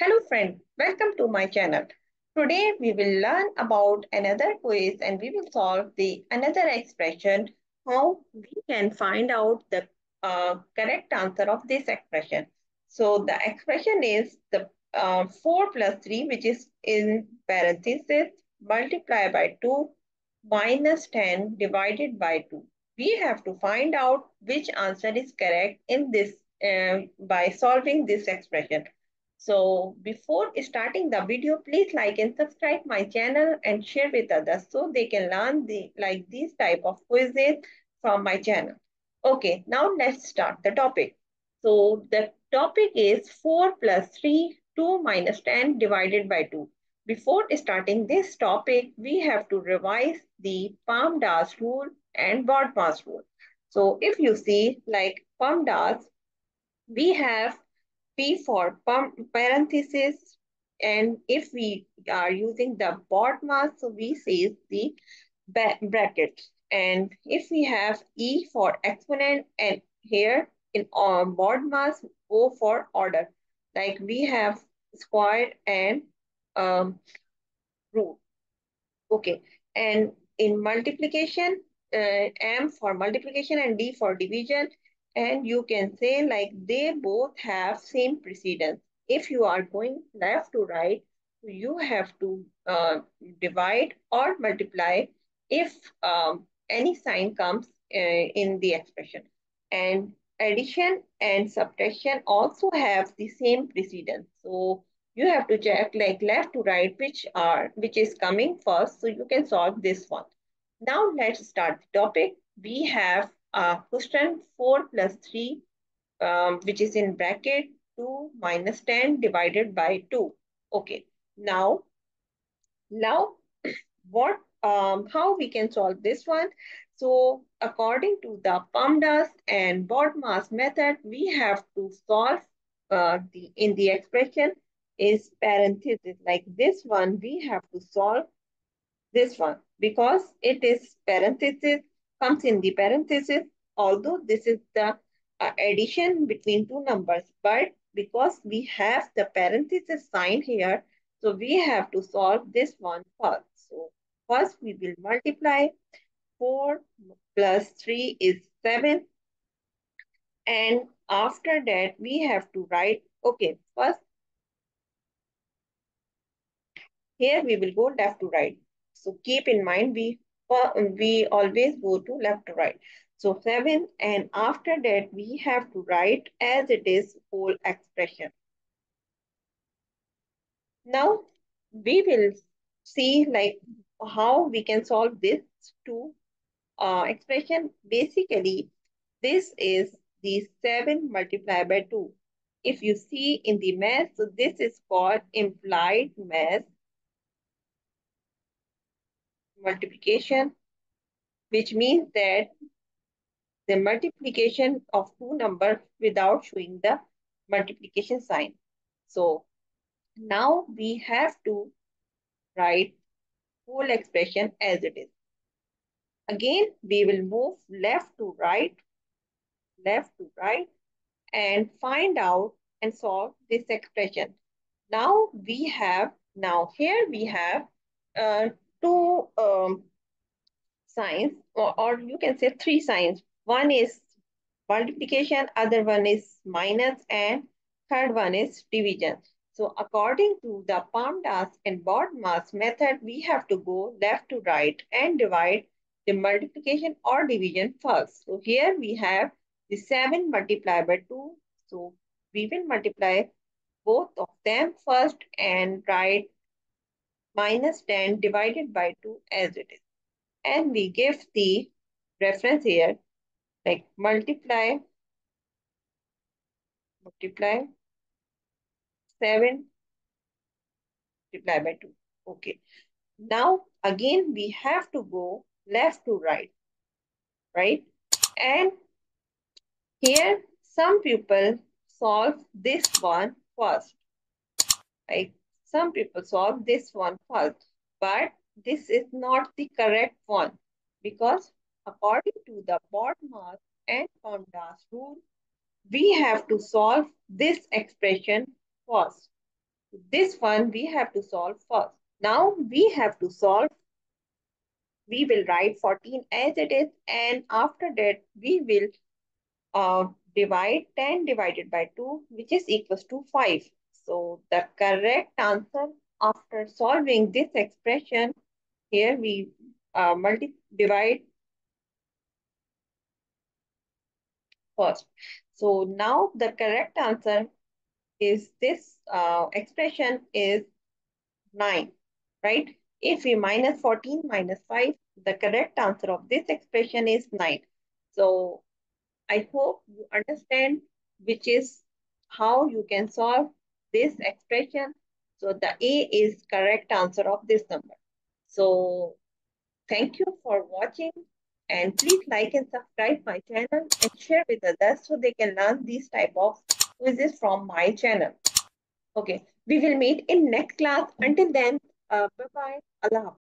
Hello friend, welcome to my channel. Today we will learn about another quiz and we will solve the another expression how we can find out the uh, correct answer of this expression. So the expression is the uh, 4 plus 3 which is in parenthesis multiply by 2 minus 10 divided by 2. We have to find out which answer is correct in this uh, by solving this expression. So before starting the video, please like and subscribe my channel and share with others so they can learn the like these type of quizzes from my channel. Okay, now let's start the topic. So the topic is 4 plus 3, 2 minus 10 divided by 2. Before starting this topic, we have to revise the PEMDAS rule and BODMAS rule. So if you see like PEMDAS, we have P for parenthesis. And if we are using the board BODMAS, so we say the bracket. And if we have E for exponent and here in our BODMAS, O for order. Like we have square and um, root. Okay. And in multiplication, uh, M for multiplication and D for division and you can say like they both have same precedence. If you are going left to right, you have to uh, divide or multiply if um, any sign comes uh, in the expression. And addition and subtraction also have the same precedence. So you have to check like left to right which are which is coming first so you can solve this one. Now let's start the topic. We have uh, question 4 plus 3, um, which is in bracket 2 minus 10 divided by 2. Okay, now, now what, um, how we can solve this one? So according to the PEMDAS and BODMAS method, we have to solve uh, the in the expression is parenthesis. Like this one, we have to solve this one because it is parenthesis comes in the parenthesis, although this is the uh, addition between two numbers, but because we have the parenthesis sign here, so we have to solve this one first. So first we will multiply 4 plus 3 is 7. And after that, we have to write, okay, first, here we will go left to right. So keep in mind, we we always go to left to right. So 7 and after that we have to write as it is whole expression. Now we will see like how we can solve this two uh, expression. Basically, this is the 7 multiplied by 2. If you see in the math, so this is called implied math multiplication, which means that the multiplication of two numbers without showing the multiplication sign. So now we have to write whole expression as it is. Again, we will move left to right, left to right, and find out and solve this expression. Now we have, now here we have uh, two um, signs, or, or you can say three signs. One is multiplication, other one is minus, and third one is division. So according to the PEMDAS and BODMAS method, we have to go left to right and divide the multiplication or division first. So here we have the 7 multiplied by 2. So we will multiply both of them first and write minus 10 divided by 2 as it is. And we give the reference here, like multiply, multiply 7 multiply by 2. Okay. Now, again, we have to go left to right, right? And here, some people solve this one first, like some people solve this one first, but this is not the correct one because according to the BODMAS and PEMDAS rule, we have to solve this expression first. This one we have to solve first. Now we have to solve. We will write 14 as it is and after that we will uh, divide 10 divided by 2 which is equals to 5. So the correct answer after solving this expression here we uh, multi divide first. So now the correct answer is this uh, expression is 9, right? If we minus 14 minus 5, the correct answer of this expression is 9. So I hope you understand which is how you can solve this expression. So the A is correct answer of this number. So thank you for watching and please like and subscribe my channel and share with others so they can learn these type of quizzes from my channel. Okay, we will meet in next class. Until then, uh, bye-bye. Allah